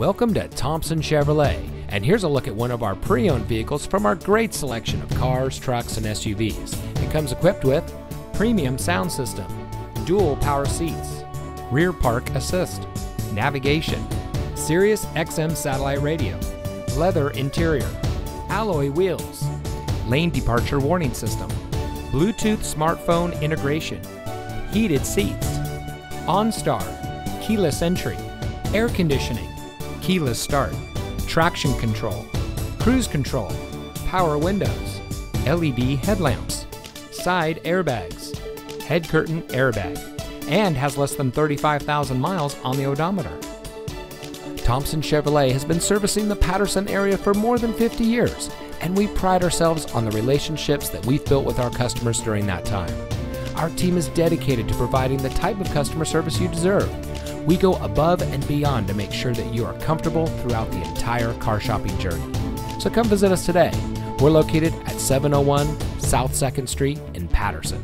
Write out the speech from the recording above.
Welcome to Thompson Chevrolet, and here's a look at one of our pre-owned vehicles from our great selection of cars, trucks, and SUVs. It comes equipped with premium sound system, dual power seats, rear park assist, navigation, Sirius XM satellite radio, leather interior, alloy wheels, lane departure warning system, Bluetooth smartphone integration, heated seats, OnStar, keyless entry, air conditioning, keyless start, traction control, cruise control, power windows, LED headlamps, side airbags, head curtain airbag, and has less than 35,000 miles on the odometer. Thompson Chevrolet has been servicing the Patterson area for more than 50 years, and we pride ourselves on the relationships that we've built with our customers during that time. Our team is dedicated to providing the type of customer service you deserve. We go above and beyond to make sure that you are comfortable throughout the entire car shopping journey. So come visit us today. We're located at 701 South 2nd Street in Patterson.